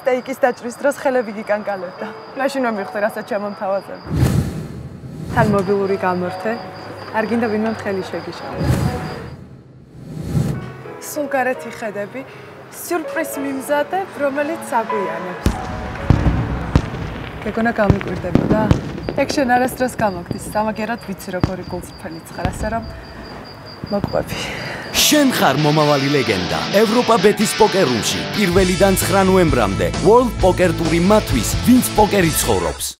სტეიკის დაჭრის დროს ხელები გიკანკალებდა. მაშინ რომ მიხდი, რასაც შემომთავაზებ. თან მობილური გამორთე. არ გინდა ვინმე ხელი შეგიშალოს. სულ გარეთ იხედები, სიურპრიზ მიმზადებ, რომელიც აგვიანებს. გეგონა გამიკვირდებოდა? ეგ შენ არასდროს გამოგდის, სამაგერად ვიცი როგორი გულწრფელი ცხარ, ასე რომ მოყვები. შენ ხარ მომავალი ლეგენდა. ევროპა ბეთის პოკერუმში 1-დან 9 ნოემბრამდე World Poker Tour-ი მათვის, ვინც პოკერი ცხოვრობს.